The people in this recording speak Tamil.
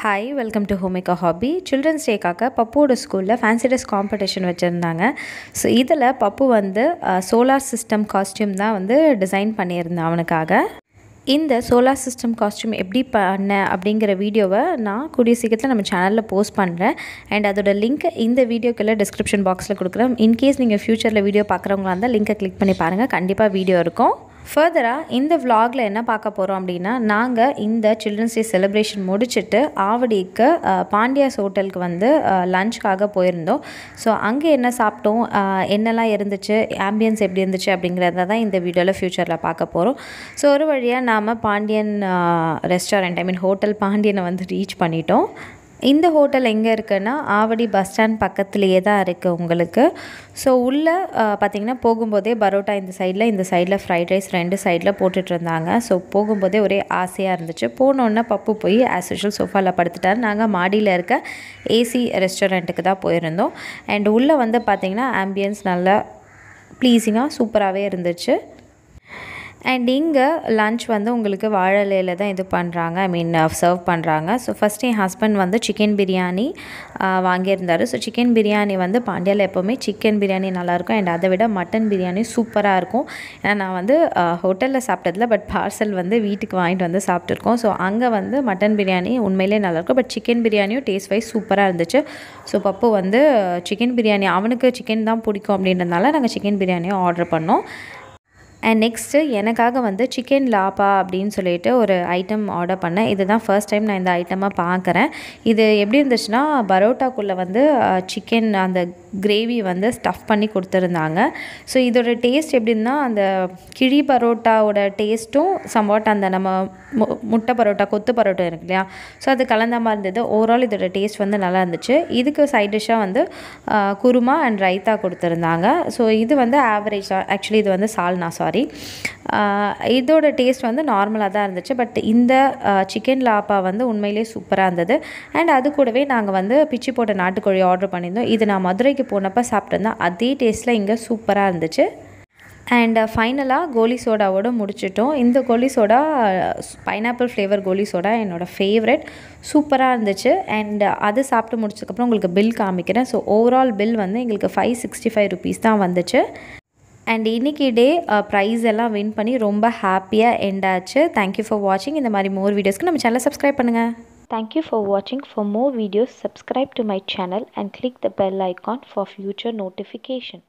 ஹாய் வெல்கம் டு ஹோமேக்கா ஹாபி சில்ட்ரன்ஸ் டேக்காக பப்புவோட ஸ்கூலில் ஃபேன்சி ட்ரெஸ் காம்படிஷன் வச்சுருந்தாங்க. ஸோ இதில் பப்பு வந்து சோலார் சிஸ்டம் காஸ்டியூம் தான் வந்து டிசைன் பண்ணியிருந்தேன் அவனுக்காக. இந்த சோலார் சிஸ்டம் காஸ்டியூம் எப்படி பண்ண அப்படிங்கிற வீடியோவை நான் கூடிய சீக்கிரத்தில் நம்ம சேனலில் போஸ்ட் பண்ணுறேன் அண்ட் அதோட லிங்க் இந்த வீடியோக்குள்ள டிஸ்கிரிப்ஷன் பாக்ஸில் கொடுக்குறேன். இன்கேஸ் நீங்கள் ஃப்யூச்சரில் வீடியோ பார்க்குறவங்களா இருந்தால் லிங்க்கை கிளிக் பண்ணி பாருங்கள் கண்டிப்பாக வீடியோ இருக்கும். ஃபர்தராக இந்த விலாகில் என்ன பார்க்க போகிறோம் அப்படின்னா நாங்கள் இந்த சில்ட்ரன்ஸ் டே செலிப்ரேஷன் முடிச்சுட்டு ஆவடிக்கு பாண்டியாஸ் ஹோட்டலுக்கு வந்து லஞ்சுக்காக போயிருந்தோம். ஸோ அங்கே என்ன சாப்பிட்டோம்? என்னெல்லாம் இருந்துச்சு? ஆம்பியன்ஸ் எப்படி இருந்துச்சு? அப்படிங்கிறத தான் இந்த வீடியோவில் ஃப்யூச்சரில் பார்க்க போகிறோம் ஸோ ஒரு வழியாக நாம் Pandian restaurant I mean hotel பாண்டியனை வந்து ரீச் பண்ணிட்டோம். இந்த ஹோட்டல் எங்கே இருக்குன்னா ஆவடி பஸ் ஸ்டாண்ட் பக்கத்துலேயே தான் இருக்குது உங்களுக்கு. ஸோ உள்ளே பார்த்தீங்கன்னா போகும்போதே பரோட்டா இந்த சைடில் இந்த சைடில் ஃப்ரைட் ரைஸ் ரெண்டு சைடில் போட்டுட்ருந்தாங்க ஸோ போகும்போதே ஒரே ஆசையாக இருந்துச்சு. போனோன்னே பப்பு போய் ஆஸ் யூஷுவல் சோஃபாவில் படுத்துட்டார். நாங்கள் மாடியில் இருக்க ஏசி ரெஸ்டாரண்ட்டுக்கு தான் போயிருந்தோம். அண்ட் உள்ளே வந்து பார்த்திங்கன்னா ஆம்பியன்ஸ் நல்லா ப்ளீஸிங்காக சூப்பராகவே இருந்துச்சு. அண்ட் இங்கே லன்ச் வந்து உங்களுக்கு வாழலையில் தான் இது பண்ணுறாங்க ஐ மீன் சர்வ் uh, பண்ணுறாங்க ஸோ ஃபஸ்ட் என் ஹஸ்பண்ட் வந்து சிக்கன் பிரியாணி வாங்கியிருந்தார் வாங்கியிருந்தாரு. ஸோ சிக்கன் பிரியாணி வந்து பாண்டியாவில் எப்போவுமே சிக்கன் பிரியாணி நல்லாயிருக்கும். அண்ட் அதை விட மட்டன் பிரியாணி சூப்பராக இருக்கும். ஏன்னா நான் வந்து uh, ஹோட்டலில் சாப்பிட்டதில்ல பட் பார்சல் வந்து வீட்டுக்கு வாங்கிட்டு வந்து சாப்பிட்ருக்கோம் ஸோ அங்கே வந்து மட்டன் பிரியாணி உண்மையிலே நல்லாயிருக்கும். பட் சிக்கன் பிரியாணியும் டேஸ்ட் வைஸ் சூப்பராக இருந்துச்சு. ஸோ பப்பு வந்து uh, சிக்கன் பிரியாணி அவனுக்கு சிக்கன் தான் பிடிக்கும் அப்படின்றதுனால நாங்கள் சிக்கன் பிரியாணியும் ஆர்டர் பண்ணோம். அண்ட் நெக்ஸ்ட்டு எனக்காக வந்து சிக்கன் லாப்பா அப்படின்னு சொல்லிட்டு ஒரு ஐட்டம் ஆர்டர் பண்ணேன். இதுதான் ஃபர்ஸ்ட் டைம் நான் இந்த ஐட்டமாக பார்க்குறேன். இது எப்படி இருந்துச்சுன்னா பரோட்டாக்குள்ளே வந்து சிக்கன் அந்த கிரேவி வந்து ஸ்டஃப் பண்ணி கொடுத்துருந்தாங்க. ஸோ இதோட டேஸ்ட் எப்படின்னா அந்த கிழி பரோட்டாவோட டேஸ்ட்டும் சம்வாட் அந்த நம்ம மு- முட்டை பரோட்டா கொத்து பரோட்டா இருக்கு இல்லையா? ஸோ அது கலந்த மாதிரி இருந்தது. ஓவரால் இதோட டேஸ்ட் வந்து நல்லா இருந்துச்சு. இதுக்கு சைட் டிஷ்ஷாக வந்து குருமா அண்ட் ரைத்தா கொடுத்துருந்தாங்க. ஸோ இது வந்து ஆவரேஜ் ஆக்சுவலி இது வந்து சால்னா சாரி இதோட டேஸ்ட் வந்து நார்மலாக தான் இருந்துச்சு. பட் இந்த சிக்கன் லாப்பா வந்து உண்மையிலே சூப்பராக இருந்தது. அண்ட் அது கூடவே நாங்கள் வந்து பிச்சி போட்ட நாட்டுக்கோழி ஆர்டர் பண்ணியிருந்தோம். இது நான் மதுரைக்கு போனப்போ சாப்பிட்ருந்தேன் அதே டேஸ்ட்டில் இங்கே சூப்பராக இருந்துச்சு. அண்ட் ஃபைனலாக கோலி சோடாவோட முடிச்சிட்டோம். இந்த goli soda pineapple flavour goli soda என்னோடய ஃபேவரட் சூப்பராக இருந்துச்சு. அண்ட் அது சாப்பிட்டு முடிச்சதுக்கப்புறம் உங்களுக்கு பில் காமிக்கிறேன். ஸோ ஓவரால் பில் வந்து எங்களுக்கு ஃபைவ் சிக்ஸ்டி ஃபைவ் ருபீஸ் தான் வந்துச்சு. அண்ட் இன்றைக்கி டே ப்ரைஸ் எல்லாம் வின் பண்ணி ரொம்ப ஹாப்பியாக எண்ட் ஆச்சு தேங்க்யூ ஃபார் வாட்சிங் இந்த மாதிரி மோர் வீடியோஸ்க்கு நம்ம சேனலை சப்ஸ்கிரைப் பண்ணுங்கள் தேங்க்யூ ஃபார் வாட்சிங் for more videos subscribe to my channel and click the bell icon for future notification